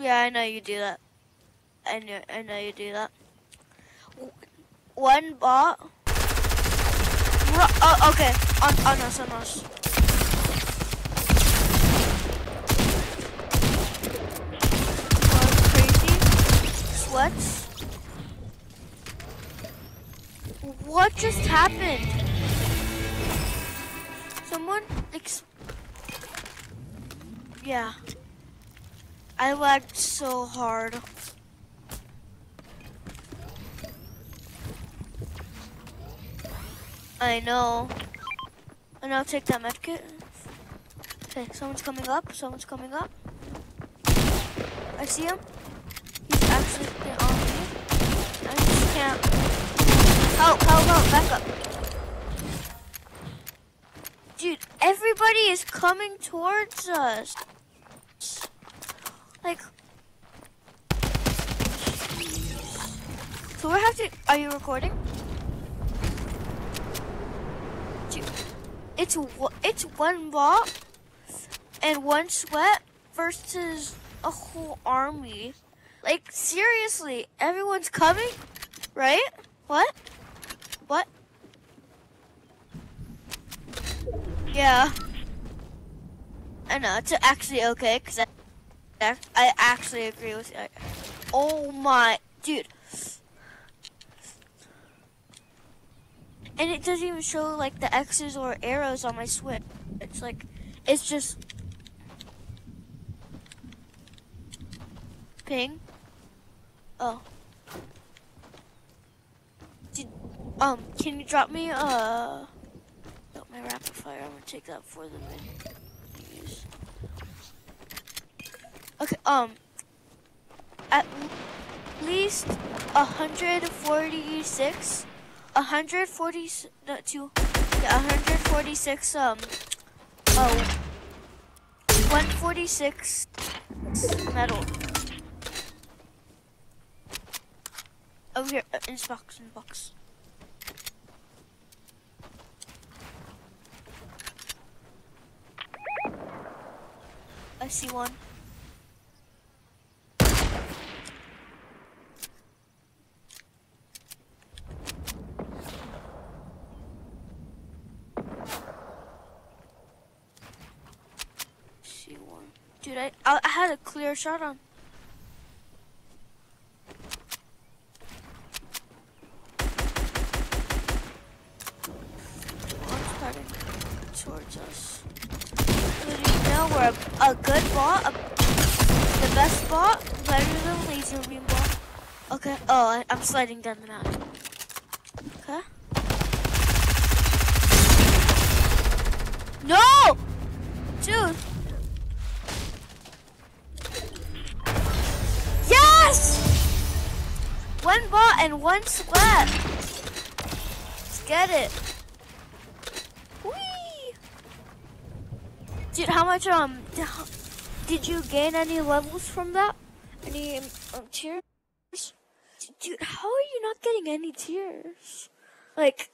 Yeah, I know you do that. I know, I know you do that. One bot. Oh, okay. On, on us, on us. Going crazy. Sweats. What just happened? Someone ex- Yeah. I lagged so hard. I know. And I'll take that medkit. Okay, someone's coming up. Someone's coming up. I see him. He's actually on me. I just can't. Help, help, help, back up. Dude, everybody is coming towards us. Like. So we have to. Are you recording? It's it's one bot and one sweat versus a whole army. Like seriously, everyone's coming, right? What? What? Yeah. I know it's actually okay because I, I actually agree with you. Oh my, dude. And it doesn't even show like the X's or arrows on my switch. It's like, it's just ping. Oh. Did, um, can you drop me uh my rapid fire? I'm gonna take that for the min use. Okay, um at least 146 140 no, to yeah, 146 um oh 146 metal. Over here uh, in this box in the box. I see one see one dude I I had a clear shot on towards us. But you know we're a, a good bot, a, the best bot, better than laser beam bot. Okay. Oh, I, I'm sliding down the map. Okay. No, One bot and one sweat. Let's get it. Whee! Dude, how much um did you gain any levels from that? Any um, tiers? Dude, how are you not getting any tiers? Like